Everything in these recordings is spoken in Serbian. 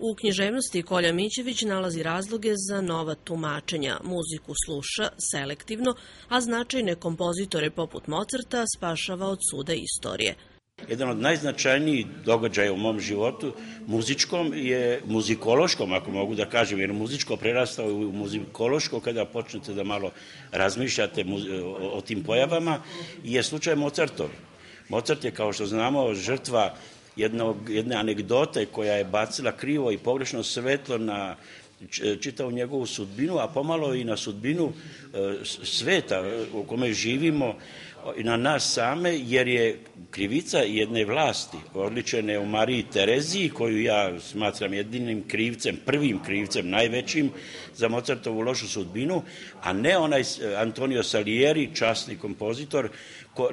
U književnosti Kolja Mićević nalazi razloge za nova tumačenja. Muziku sluša selektivno, a značajne kompozitore poput Mozarta spašava od suda istorije. Jedan od najznačajnijih događaja u mom životu, muzičkom, je muzikološkom, ako mogu da kažem, jer muzičko prerasta u muzikološko kada počnete da malo razmišljate o tim pojavama, je slučaj Mozartov. Mozart je, kao što znamo, žrtva jednog, jedne anegdote koja je bacila krivo i pogrešno svetlo na čitavu njegovu sudbinu, a pomalo i na sudbinu e, sveta u kome živimo i na nas same, jer je krivica jedne vlasti odličene u Mariji Tereziji, koju ja smatram jedinim krivcem, prvim krivcem, najvećim za Mozartovu lošu sudbinu, a ne onaj Antonio Salieri, časni kompozitor,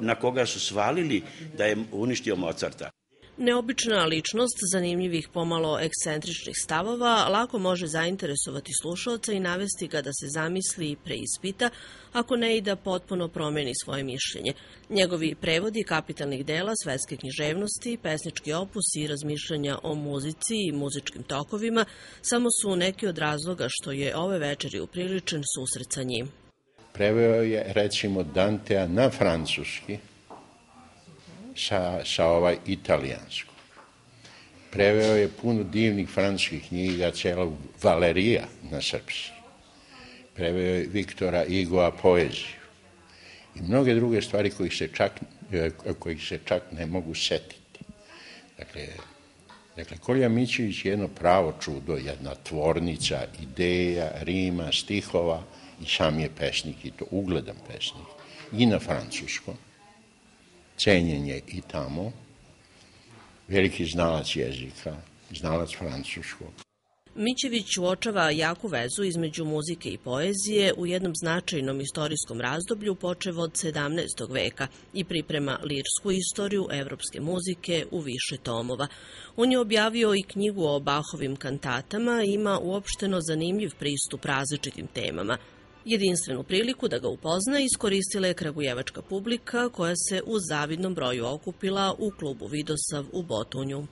na koga su svalili da je uništio Mozarta. Neobična ličnost zanimljivih pomalo ekscentričnih stavova lako može zainteresovati slušalca i navesti ga da se zamisli i preispita, ako ne i da potpuno promeni svoje mišljenje. Njegovi prevodi kapitalnih dela svetske književnosti, pesnički opus i razmišljanja o muzici i muzičkim tokovima samo su neki od razloga što je ove večeri upriličen susret sa njim. Preveo je recimo Dantea na francuski, sa, ovaj italijanskog. Preveo je puno divnih francuskih knjiga, celog Valerija na srpski. Preveo je Viktora Igoa poeziju i mnoge druge stvari kojih se čak, e, kojih se čak ne mogu setiti. Dakle, dakle Kolja Mićević je jedno pravo čudo, jedna tvornica ideja, rima, stihova i sam je pesnik i to ugledan pesnik i na francuskom cenjen je i tamo, veliki znalac jezika, znalac francuskog. Mićević uočava jaku vezu između muzike i poezije u jednom značajnom istorijskom razdoblju počev od 17. veka i priprema lirsku istoriju evropske muzike u više tomova. On je objavio i knjigu o Bahovim kantatama i ima uopšteno zanimljiv pristup različitim temama – Jedinstvenu priliku da ga upozna iskoristila je kragujevačka publika koja se u zavidnom broju okupila u klubu Vidosav u Botunju.